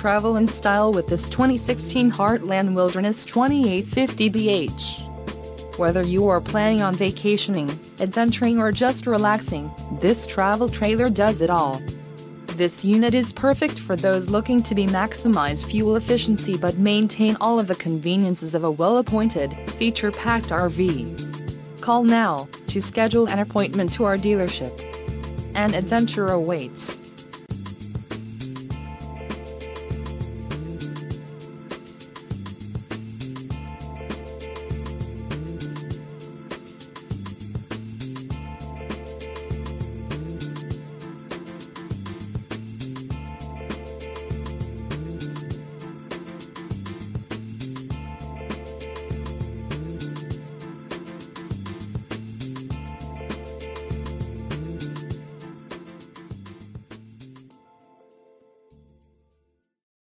Travel in style with this 2016 Heartland Wilderness 2850BH. Whether you are planning on vacationing, adventuring or just relaxing, this travel trailer does it all. This unit is perfect for those looking to be maximize fuel efficiency but maintain all of the conveniences of a well-appointed, feature-packed RV. Call now to schedule an appointment to our dealership. An adventure awaits.